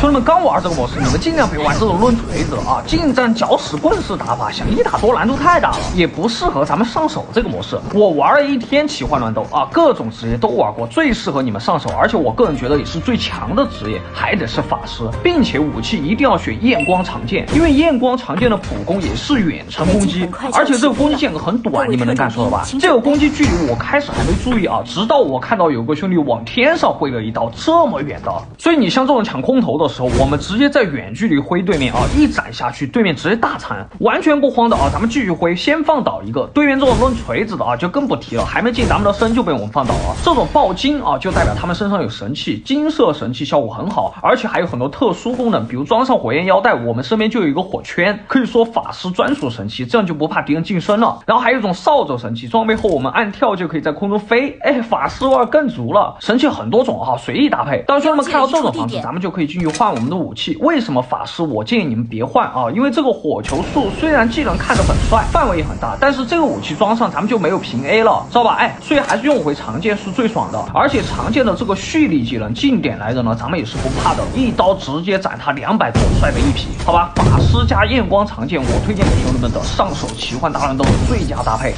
兄弟们刚玩这个模式，你们尽量别玩这种抡锤子啊，近战搅屎棍式打法，想一打多难度太大了，也不适合咱们上手这个模式。我玩了一天奇幻乱斗啊，各种职业都玩过，最适合你们上手，而且我个人觉得也是最强的职业，还得是法师，并且武器一定要选焰光长剑，因为焰光长剑的普攻也是远程攻击，而且这个攻击间隔很短，你们能感受到吧？这个攻击距离我开始还没注意啊，直到我看到有个兄弟往天上挥了一刀，这么远的，所以你像这种抢空投的时候，我们直接在远距离挥对面啊，一斩下去，对面直接大残，完全不慌的啊，咱们继续挥，先放倒一个，对面这种抡锤子的啊，就更不提了，还没进咱们的身就被我们放倒了，这种爆金啊，就代表他们身上有神器，金色神器效果很好，而且还有很多特殊功能，比如装上火焰腰带，我们身边就有一个火圈，可以说法师专属神器，这样就不怕敌人近身了。然后还有一种扫帚神器，装备后我们按跳就可以在空中飞，哎，法师味更足了。神器很多种哈，随意搭配。当兄弟们看到这种方式，咱们就可以进去换我们的武器。为什么法师？我建议你们别换啊，因为这个火球术虽然技能看着很帅，范围也很大，但是这个武器装上咱们就没有平 A 了，知道吧？哎，所以还是用回长剑是最爽的。而且长剑的这个蓄力技能近点来人呢，咱们也是不怕的，一刀直接斩他两百多，帅的一批。好吧，法师加焰光长剑，我推荐给兄弟们的上手奇幻大乱斗最佳搭配。